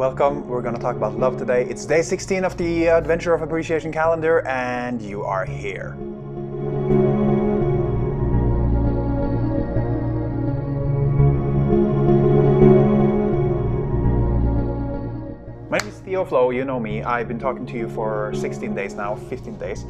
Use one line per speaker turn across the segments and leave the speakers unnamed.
welcome. We're going to talk about love today. It's day 16 of the uh, Adventure of Appreciation calendar, and you are here. My name is Theo Flove, you know me. I've been talking to you for 16 days now, 15 days.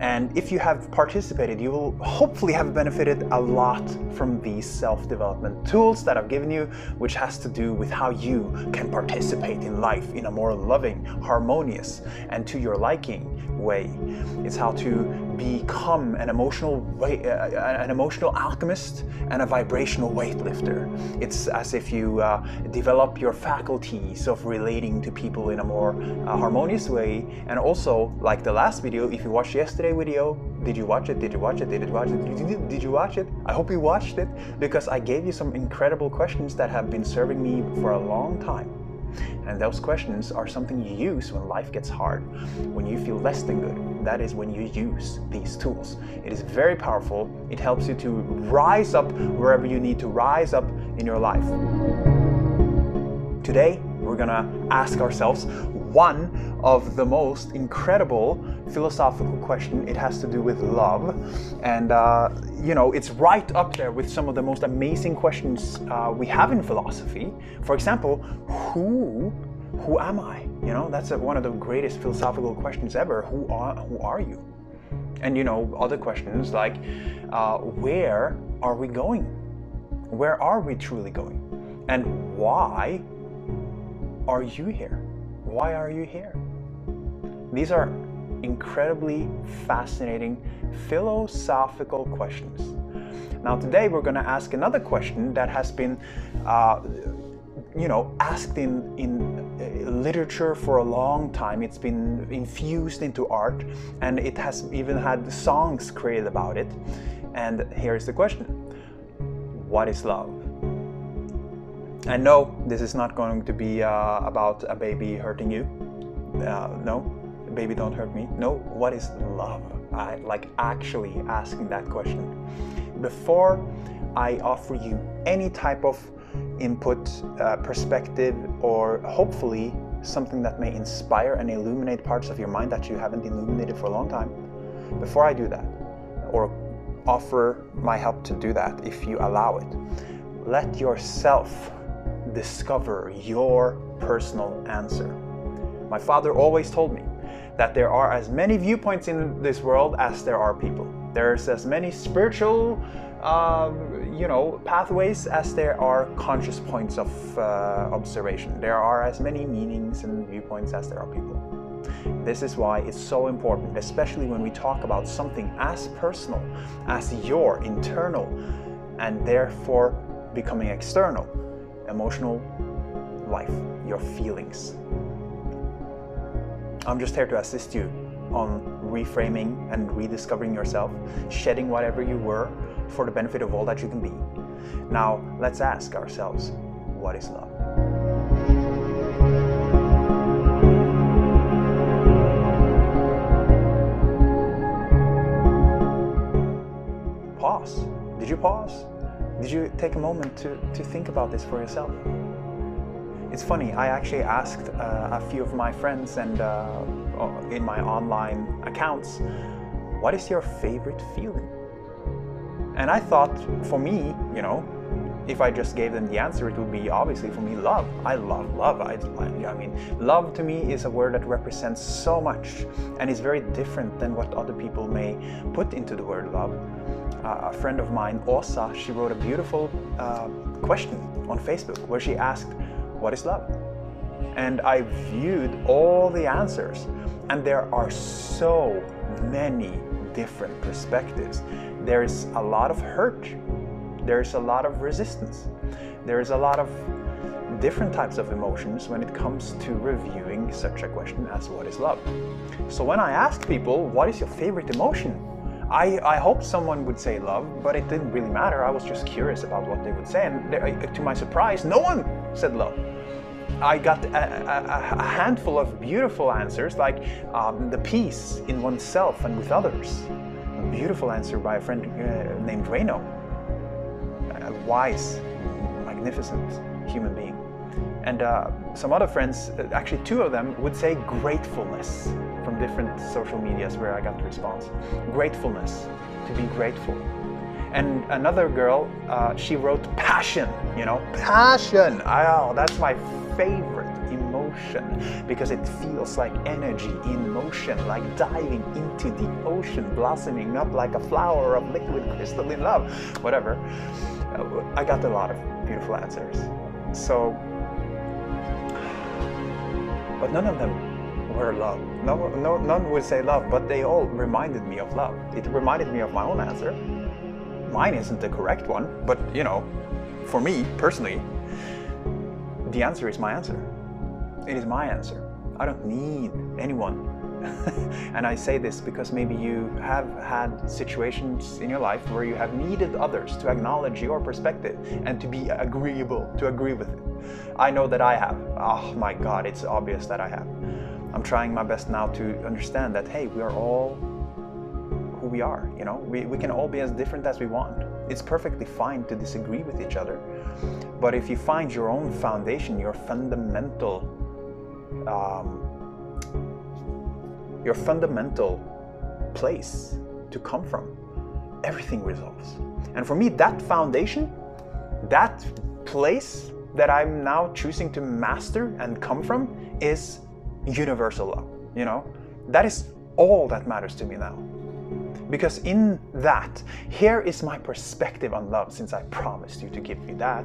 And if you have participated, you will hopefully have benefited a lot from these self development tools that I've given you, which has to do with how you can participate in life in a more loving, harmonious, and to your liking way. It's how to become an emotional way, uh, an emotional alchemist and a vibrational weightlifter. It's as if you uh, develop your faculties of relating to people in a more uh, harmonious way. And also, like the last video, if you watched yesterday video, did you watch it? Did you watch it? Did you watch it? Did you, did you watch it? I hope you watched it because I gave you some incredible questions that have been serving me for a long time. And those questions are something you use when life gets hard, when you feel less than good. That is when you use these tools. It is very powerful. It helps you to rise up wherever you need to rise up in your life. Today, we're gonna ask ourselves one of the most incredible philosophical question. It has to do with love, and uh, you know it's right up there with some of the most amazing questions uh, we have in philosophy. For example, who who am I? You know that's a, one of the greatest philosophical questions ever. Who are who are you? And you know other questions like uh, where are we going? Where are we truly going? And why are you here? Why are you here? These are incredibly fascinating philosophical questions. Now, today we're going to ask another question that has been, uh, you know, asked in, in uh, literature for a long time. It's been infused into art, and it has even had songs created about it. And here's the question What is love? And no, this is not going to be uh, about a baby hurting you. Uh, no, baby don't hurt me. No, what is love? I like actually asking that question. Before I offer you any type of input, uh, perspective, or hopefully something that may inspire and illuminate parts of your mind that you haven't illuminated for a long time, before I do that, or offer my help to do that if you allow it, let yourself discover your personal answer. My father always told me that there are as many viewpoints in this world as there are people. There's as many spiritual, uh, you know, pathways as there are conscious points of uh, observation. There are as many meanings and viewpoints as there are people. This is why it's so important, especially when we talk about something as personal as your internal and therefore becoming external emotional life, your feelings. I'm just here to assist you on reframing and rediscovering yourself, shedding whatever you were for the benefit of all that you can be. Now, let's ask ourselves what is love? Pause. Did you pause? Did you take a moment to, to think about this for yourself? It's funny, I actually asked uh, a few of my friends and uh, in my online accounts, what is your favorite feeling? And I thought for me, you know, if I just gave them the answer, it would be obviously for me love. I love love. I, I mean, love to me is a word that represents so much and is very different than what other people may put into the word love. Uh, a friend of mine, Osa, she wrote a beautiful uh, question on Facebook where she asked, What is love? And I viewed all the answers, and there are so many different perspectives. There's a lot of hurt there's a lot of resistance. There's a lot of different types of emotions when it comes to reviewing such a question as what is love. So when I ask people, what is your favorite emotion? I, I hoped someone would say love, but it didn't really matter. I was just curious about what they would say. And to my surprise, no one said love. I got a, a, a handful of beautiful answers, like um, the peace in oneself and with others. A beautiful answer by a friend uh, named Reno a wise, magnificent human being. And uh, some other friends, uh, actually two of them, would say gratefulness from different social medias where I got the response. Gratefulness, to be grateful. And another girl, uh, she wrote passion, you know, passion. Oh, that's my favorite emotion because it feels like energy in motion, like diving into the ocean, blossoming up like a flower of liquid crystalline love. Whatever. Uh, I got a lot of beautiful answers. So, but none of them were love. No, no, none would say love, but they all reminded me of love. It reminded me of my own answer. Mine isn't the correct one, but you know, for me personally, the answer is my answer. It is my answer. I don't need anyone. and I say this because maybe you have had situations in your life where you have needed others to acknowledge your perspective and to be agreeable, to agree with it. I know that I have. Oh my God, it's obvious that I have. I'm trying my best now to understand that, hey, we are all who we are, you know? We, we can all be as different as we want. It's perfectly fine to disagree with each other. But if you find your own foundation, your fundamental, um, your fundamental place to come from, everything resolves. And for me, that foundation, that place that I'm now choosing to master and come from is universal love. You know, that is all that matters to me now. Because in that, here is my perspective on love, since I promised you to give you that.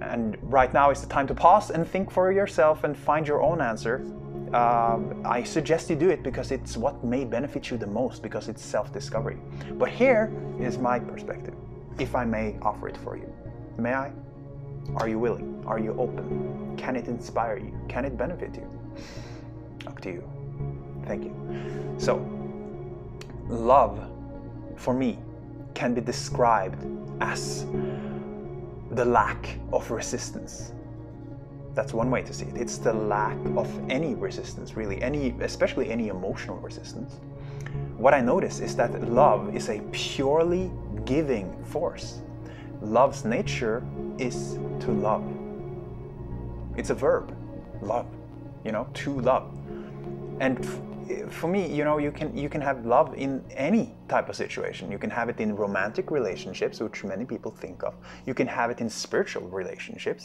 And right now is the time to pause and think for yourself and find your own answer. Uh, I suggest you do it because it's what may benefit you the most, because it's self discovery. But here is my perspective, if I may offer it for you. May I? Are you willing? Are you open? Can it inspire you? Can it benefit you? Up to you. Thank you. So, love for me can be described as the lack of resistance. That's one way to see it. It's the lack of any resistance, really, any, especially any emotional resistance. What I notice is that love is a purely giving force. Love's nature is to love. It's a verb, love, you know, to love. And for me, you know, you can you can have love in any type of situation. You can have it in romantic relationships, which many people think of. You can have it in spiritual relationships.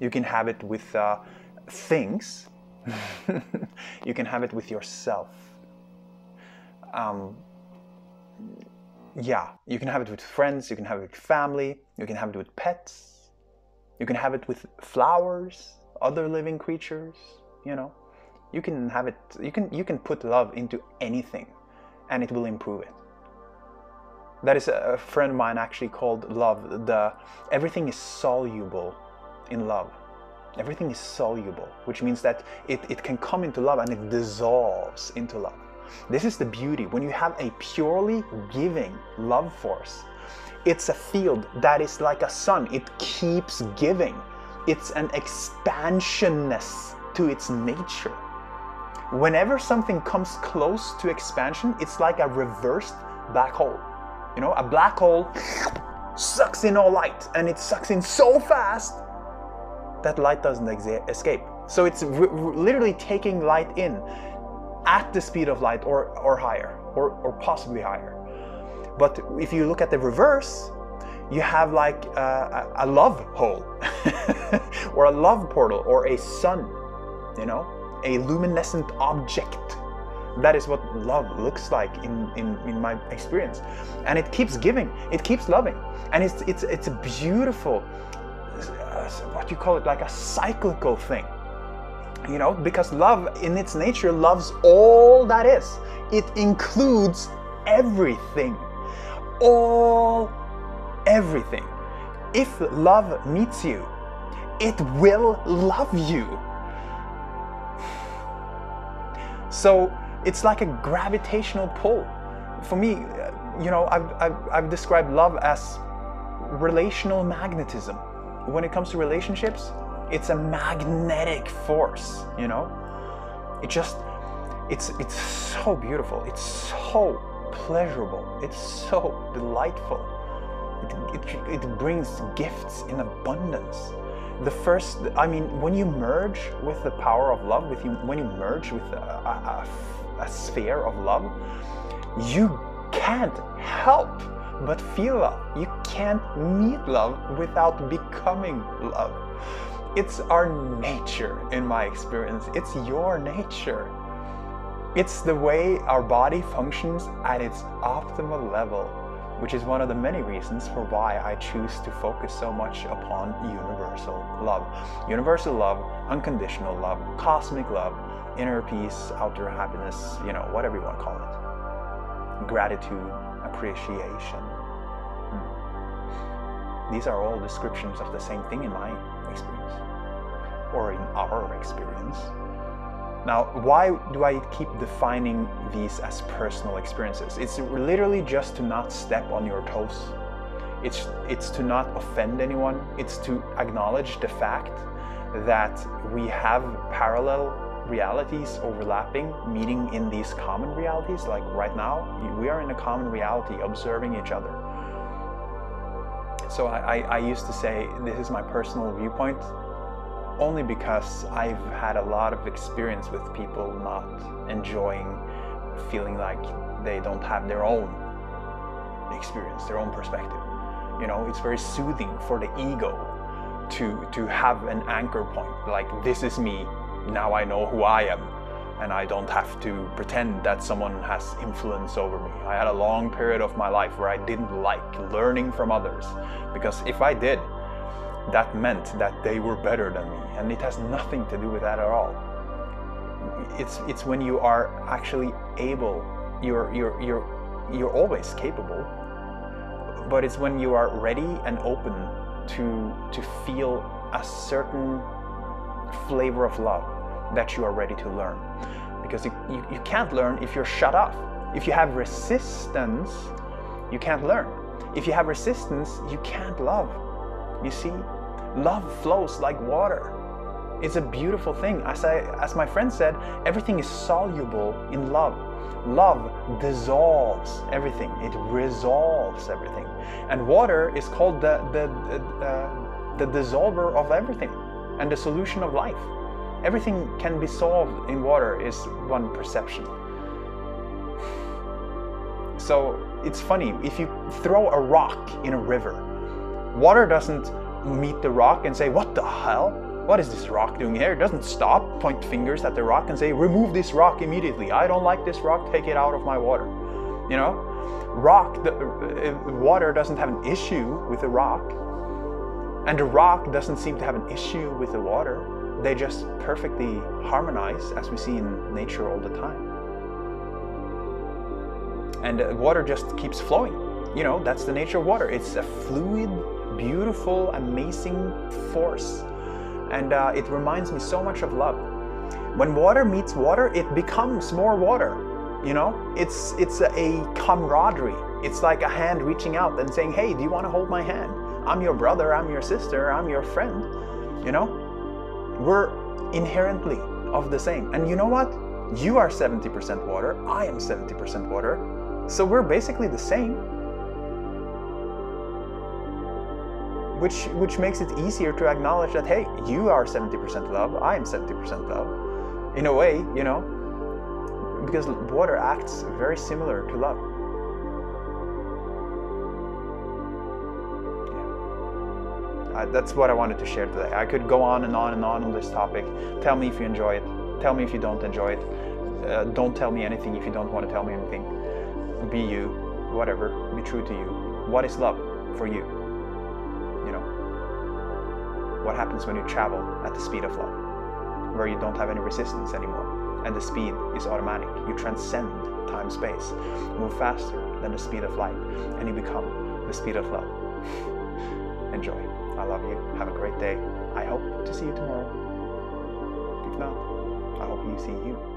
You can have it with uh, things. you can have it with yourself. Um, yeah, you can have it with friends. You can have it with family. You can have it with pets. You can have it with flowers, other living creatures. You know you can have it you can you can put love into anything and it will improve it. That is a friend of mine actually called love the everything is soluble in love. Everything is soluble which means that it, it can come into love and it dissolves into love. This is the beauty. When you have a purely giving love force it's a field that is like a sun. It keeps giving. It's an expansionness to its nature whenever something comes close to expansion, it's like a reversed black hole. You know, a black hole sucks in all light and it sucks in so fast that light doesn't escape. So it's literally taking light in at the speed of light or, or higher, or, or possibly higher. But if you look at the reverse, you have like uh, a, a love hole or a love portal or a sun, you know? a luminescent object. That is what love looks like in, in, in my experience. And it keeps giving, it keeps loving. And it's, it's, it's a beautiful, uh, what you call it, like a cyclical thing. You know, because love in its nature loves all that is, it includes everything. All, everything. If love meets you, it will love you So it's like a gravitational pull. For me, you know, I've, I've, I've described love as relational magnetism. When it comes to relationships, it's a magnetic force, you know? It just, it's, it's so beautiful. It's so pleasurable. It's so delightful. It, it, it brings gifts in abundance. The first, I mean, when you merge with the power of love, with you, when you merge with a, a, a, sphere of love, you can't help but feel love. You can't meet love without becoming love. It's our nature, in my experience. It's your nature. It's the way our body functions at its optimal level, which is one of the many reasons for why I choose to focus so much upon universal love. Universal love, unconditional love, cosmic love, inner peace, outer happiness, you know, whatever you want to call it. Gratitude, appreciation. Hmm. These are all descriptions of the same thing in my experience, or in our experience. Now, why do I keep defining these as personal experiences? It's literally just to not step on your toes. It's, it's to not offend anyone. It's to acknowledge the fact that we have parallel realities overlapping, meeting in these common realities. Like right now, we are in a common reality, observing each other. So I, I, I used to say, this is my personal viewpoint, only because I've had a lot of experience with people not enjoying feeling like they don't have their own experience, their own perspective. You know, it's very soothing for the ego to to have an anchor point like this is me now I know who I am and I don't have to pretend that someone has influence over me. I had a long period of my life where I didn't like learning from others because if I did, that meant that they were better than me and it has nothing to do with that at all. It's it's when you are actually able, you're you're you're you're always capable, but it's when you are ready and open to to feel a certain flavor of love that you are ready to learn. Because you, you, you can't learn if you're shut off. If you have resistance, you can't learn. If you have resistance, you can't love. You see, love flows like water. It's a beautiful thing. As I as my friend said, everything is soluble in love. Love dissolves everything. It resolves everything. And water is called the the the, uh, the dissolver of everything and the solution of life. Everything can be solved in water is one perception. So it's funny, if you throw a rock in a river, water doesn't meet the rock and say, What the hell? What is this rock doing here? It doesn't stop, point fingers at the rock and say, Remove this rock immediately. I don't like this rock, take it out of my water. You know? Rock, the, uh, water doesn't have an issue with the rock, and the rock doesn't seem to have an issue with the water. They just perfectly harmonize as we see in nature all the time. And the water just keeps flowing. You know, that's the nature of water. It's a fluid, beautiful, amazing force. And uh, it reminds me so much of love. When water meets water, it becomes more water. You know, it's it's a, a camaraderie. It's like a hand reaching out and saying, "Hey, do you want to hold my hand? I'm your brother. I'm your sister. I'm your friend." You know, we're inherently of the same. And you know what? You are 70% water, I am 70% water. So we're basically the same. Which which makes it easier to acknowledge that hey, you are 70% love, I am 70% love. In a way, you know, because water acts very similar to love. I, that's what I wanted to share today. I could go on and on and on on this topic. Tell me if you enjoy it. Tell me if you don't enjoy it. Uh, don't tell me anything if you don't want to tell me anything. Be you, whatever. Be true to you. What is love for you? What happens when you travel at the speed of love, where you don't have any resistance anymore, and the speed is automatic. You transcend time space, move faster than the speed of light, and you become the speed of love. Enjoy. I love you. Have a great day. I hope to see you tomorrow. If not, I hope you see you.